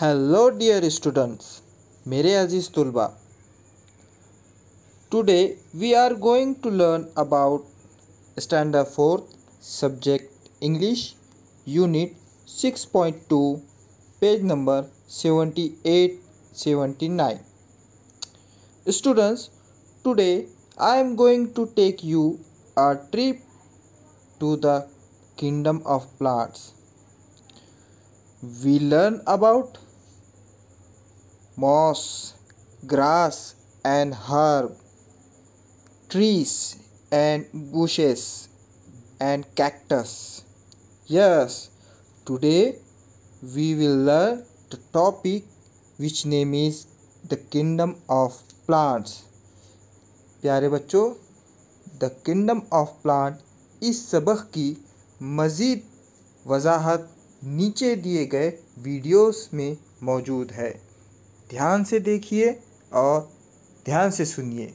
Hello dear students मेरे अज़ीज़ तुलबा। Today we are going to learn about standard fourth subject English unit six point two page number seventy eight seventy nine students today I am going to take you a trip to the kingdom of plants we learn about moss grass and herb trees and bushes and cactus yes today we will learn the topic which name is the kingdom of plants प्यारे बच्चों the kingdom of plant इस सबक की मज़ीद वजाहत नीचे दिए गए videos में मौजूद है ध्यान से देखिए और ध्यान से सुनिए।